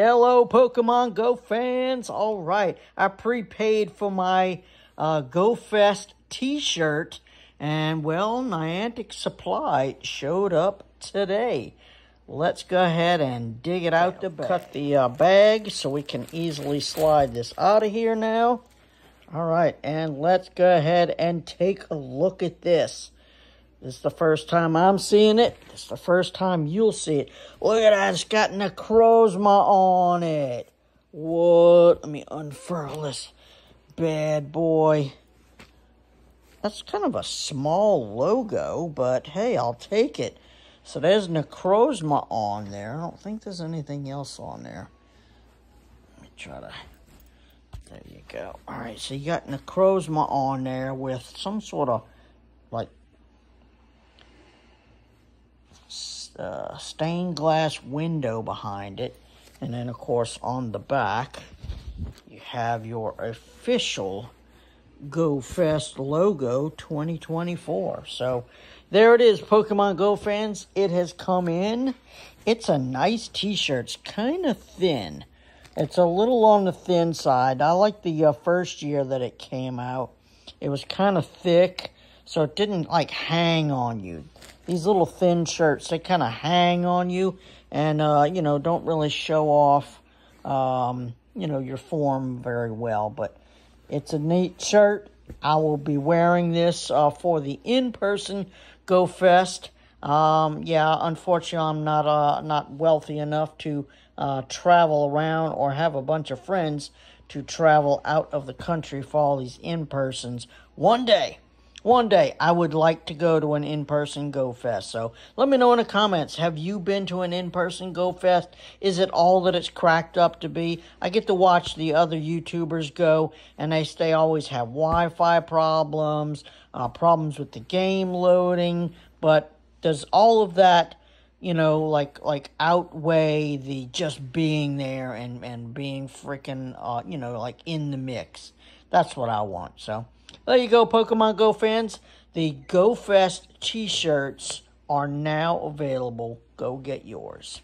Hello, Pokemon Go fans. All right, I prepaid for my uh, Go Fest t-shirt, and well, Niantic Supply showed up today. Let's go ahead and dig it out the bag. Cut the uh, bag so we can easily slide this out of here now. All right, and let's go ahead and take a look at this. This is the first time I'm seeing it. This is the first time you'll see it. Look at that. It's got Necrozma on it. What? Let me unfurl this bad boy. That's kind of a small logo, but hey, I'll take it. So there's Necrozma on there. I don't think there's anything else on there. Let me try to... There you go. All right, so you got Necrozma on there with some sort of, like, uh, stained glass window behind it. And then, of course, on the back, you have your official Go Fest logo 2024. So there it is, Pokemon Go fans. It has come in. It's a nice t-shirt. It's kind of thin. It's a little on the thin side. I like the uh, first year that it came out. It was kind of thick, so it didn't like hang on you these little thin shirts, they kind of hang on you and, uh, you know, don't really show off, um, you know, your form very well. But it's a neat shirt. I will be wearing this uh, for the in-person Go Fest. Um, yeah, unfortunately, I'm not uh, not wealthy enough to uh, travel around or have a bunch of friends to travel out of the country for all these in-persons. One day, one day I would like to go to an in person Go Fest. So let me know in the comments have you been to an in person Go Fest? Is it all that it's cracked up to be? I get to watch the other YouTubers go, and they, they always have Wi Fi problems, uh, problems with the game loading. But does all of that you know, like like outweigh the just being there and and being freaking uh, you know, like in the mix. That's what I want. So there you go, Pokemon Go fans. The Go Fest t-shirts are now available. Go get yours.